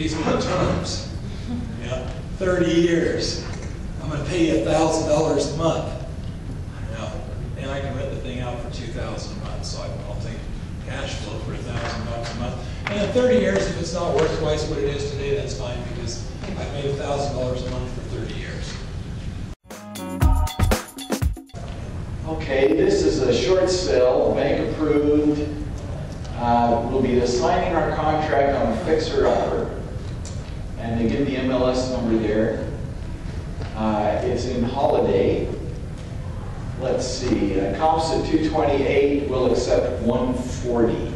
These are the terms. Yeah, thirty years. I'm gonna pay you a thousand dollars a month. Yeah, and I can rent the thing out for two thousand a month, so I'll take cash flow for a thousand bucks a month. And in thirty years, if it's not worth twice what it is today, that's fine, because I've made a thousand dollars a month for thirty years. Okay, this is a short sale, bank approved. Uh, We'll be assigning our contract on a fixer upper. And they number there. Uh, It's in Holiday. Let's see, uh, at 228, we'll accept 140.